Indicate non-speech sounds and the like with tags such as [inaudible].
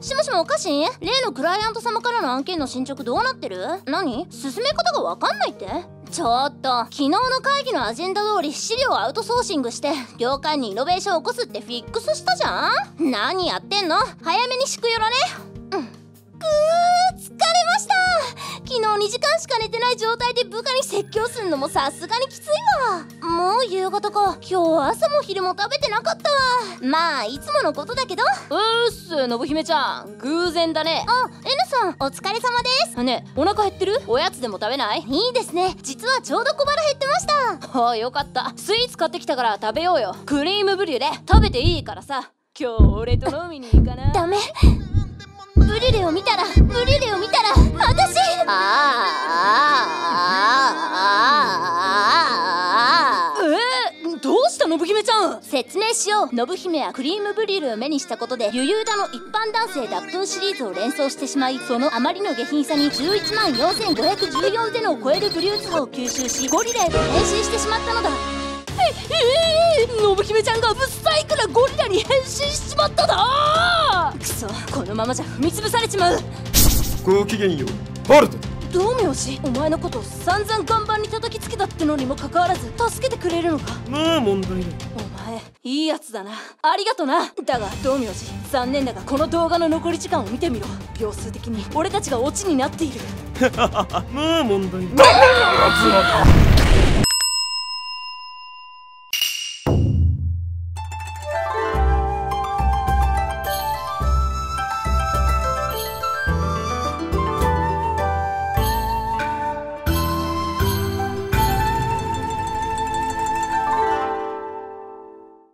しもしもおかしい？例のクライアント様からの案件の進捗どうなってる？何？進め方がわかんないって？ちょっと昨日の会議のアジェンダ通り資料をアウトソーシングして業界にイノベーションを起こすってフィックスしたじゃん？何やってんの？早めにしくよろ2時間しか寝てない状態で部下に説教すんのもさすがにきついわ。もう夕方か。今日朝も昼も食べてなかったわ。まあいつものことだけど。うっす信姫ちゃん。偶然だね。あ N さんお疲れ様です。ねえお腹減ってる？おやつでも食べない？いいですね。実はちょうど小腹減ってました。ああよかった。スイーツ買ってきたから食べようよ。クリームブリュレ。食べていいからさ。今日俺と飲みに行かない？ダメ。ブリュレを見たらブリュレを見たら私。あ説明しよう。信姫はクリームブリュレを目にしたことで余裕だの一般男性脱粉シリーズを連想してしまいそのあまりの下品さに11万4514ゼノを超えるブリューツ波を吸収しゴリラへと変身してしまったのだ。ええー、信姫ちゃんがぶっさいからゴリラに変身しちまっただ。くそこのままじゃ踏み潰されちまう。ごきげんよう。ハルト道明寺お前のことを散々岩盤に叩きつけたってのにもかかわらず助けてくれるのか？まあ問題ない。お前いいやつだな。ありがとな。だが道明寺残念だがこの動画の残り時間を見てみろ。秒数的に俺たちがオチになっている。[laughs] まあ問題ない [laughs]